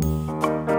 Música